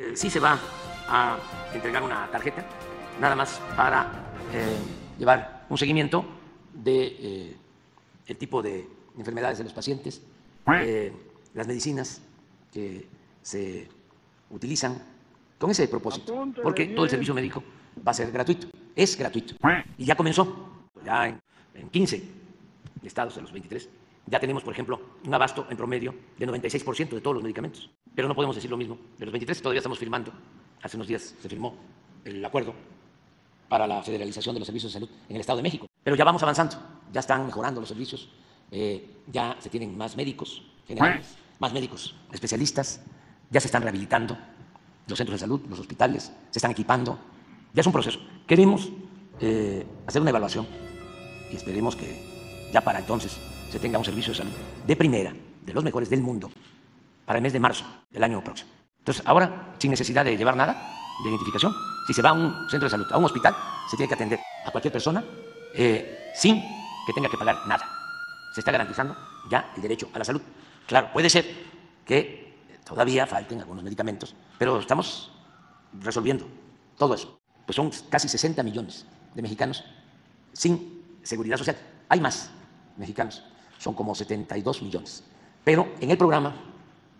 Eh, sí se va a entregar una tarjeta, nada más para eh, llevar un seguimiento de eh, el tipo de enfermedades de los pacientes, eh, las medicinas que se utilizan con ese propósito, porque todo el servicio médico va a ser gratuito, es gratuito. Y ya comenzó, ya en, en 15 estados de los 23, ya tenemos, por ejemplo, un abasto en promedio de 96% de todos los medicamentos. Pero no podemos decir lo mismo de los 23, todavía estamos firmando. Hace unos días se firmó el acuerdo para la federalización de los servicios de salud en el Estado de México. Pero ya vamos avanzando, ya están mejorando los servicios, eh, ya se tienen más médicos generales, más médicos especialistas, ya se están rehabilitando los centros de salud, los hospitales, se están equipando. Ya es un proceso. Queremos eh, hacer una evaluación y esperemos que ya para entonces se tenga un servicio de salud de primera, de los mejores del mundo, para el mes de marzo del año próximo. Entonces, ahora, sin necesidad de llevar nada de identificación, si se va a un centro de salud, a un hospital, se tiene que atender a cualquier persona eh, sin que tenga que pagar nada. Se está garantizando ya el derecho a la salud. Claro, puede ser que todavía falten algunos medicamentos, pero estamos resolviendo todo eso. Pues son casi 60 millones de mexicanos sin seguridad social. Hay más mexicanos, son como 72 millones. Pero en el programa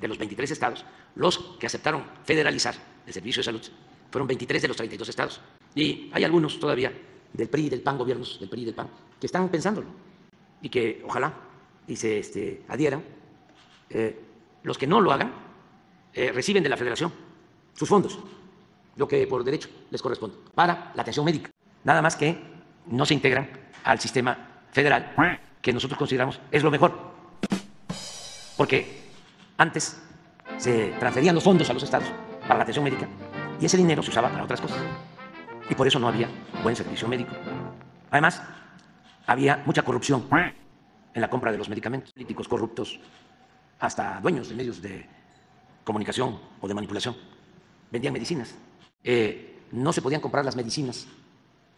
de los 23 estados, los que aceptaron federalizar el servicio de salud fueron 23 de los 32 estados. Y hay algunos todavía del PRI, del PAN, gobiernos del PRI y del PAN, que están pensándolo y que ojalá y se este, adhieran. Eh, los que no lo hagan eh, reciben de la federación sus fondos, lo que por derecho les corresponde, para la atención médica. Nada más que no se integran al sistema federal, que nosotros consideramos es lo mejor. Porque antes se transferían los fondos a los estados para la atención médica y ese dinero se usaba para otras cosas. Y por eso no había buen servicio médico. Además, había mucha corrupción en la compra de los medicamentos, políticos corruptos, hasta dueños de medios de comunicación o de manipulación, vendían medicinas. Eh, no se podían comprar las medicinas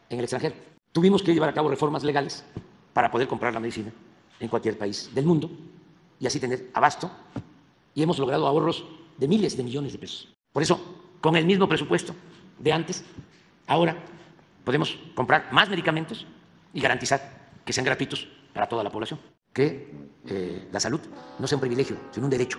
en el extranjero. Tuvimos que llevar a cabo reformas legales para poder comprar la medicina en cualquier país del mundo y así tener abasto. Y hemos logrado ahorros de miles de millones de pesos. Por eso, con el mismo presupuesto de antes, ahora podemos comprar más medicamentos y garantizar que sean gratuitos para toda la población. Que eh, la salud no sea un privilegio, sino un derecho.